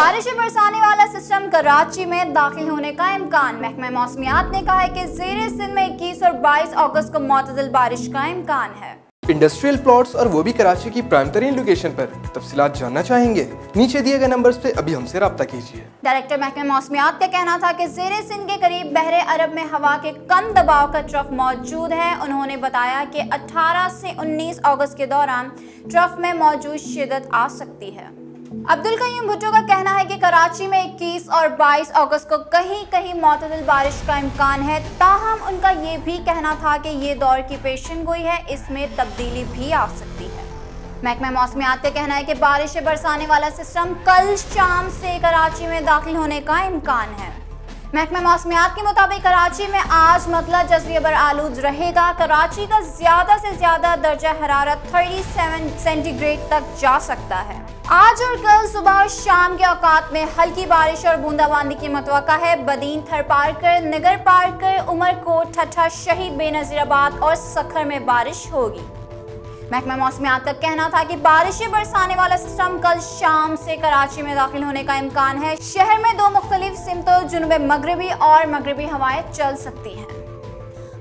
बारिशें बरसाने वाला सिस्टम कराची में दाखिल होने का इम्कान। महकमा मौसमियात ने कहा है कि जेर सिंध में 21 और 22 अगस्त को मतदल बारिश का इम्कान है। इंडस्ट्रियल प्लॉट्स और वो भी कराची की प्राइम तरीन लोकेशन पर। तफसीलात जानना चाहेंगे? नीचे दिए गए नंबर्स पे अभी हमसे रब्ता कीजिए। डायरेक्टर महकमे मौसमियात का कहना था कि जेर सिंध के करीब बहरे अरब में हवा के कम दबाव का ट्रफ मौजूद है। उन्होंने बताया कि 18 से 19 अगस्त के दौरान ट्रफ में मौजूद शिदत आ सकती है। अब्दुल कयूम भुट्टो कि कराची में 21 और 22 अगस्त को कहीं कहीं मतदल बारिश का इम्कान है, ताहम उनका ये भी कहना था कि ये दौर की पेशन गोई है, इसमें तब्दीली भी आ सकती है। महकमा मौसमियात का कहना है कि बारिश बरसाने वाला सिस्टम कल शाम से कराची में दाखिल होने का इम्कान है। महकमा मौसमियात के मुताबिक कराची में आज मतला बर आलूद रहेगा। कराची का ज़्यादा से ज़्यादा दर्जा हरारत 37 सेंटीग्रेड तक जा सकता है। आज और कल सुबह और शाम के औकात में हल्की बारिश और बूंदाबांदी की मतवा है। बदीन थर पारकर, नगर पारकर, उमरकोट, ठट्ठा, शहीद बेनजीराबाद और सखर में बारिश होगी। महकमा मौसमियात का कहना था कि बारिशें बरसाने वाला सिस्टम कल शाम से कराची में दाखिल होने का इम्कान है। शहर में दो मुख्तलिफ़ सिमतों जुनूब मगरबी और मगरबी हवाएँ चल सकती हैं।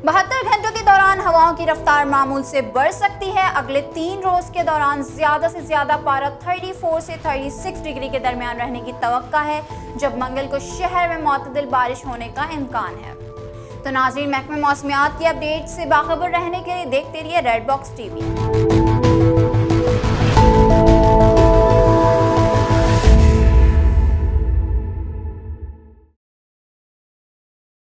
बहत्तर घंटों के दौरान हवाओं की रफ्तार मामूल से बढ़ सकती है। अगले तीन रोज के दौरान ज़्यादा से ज़्यादा पारा 34 से 36 डिग्री के दरमियान रहने की तो है, जब मंगल को शहर में मतदिल बारिश होने का इम्कान है। तो नाजरीन, महकमे मौसमियात की अपडेट से बाखबर रहने के लिए देखते रहिए रेड बॉक्स टीवी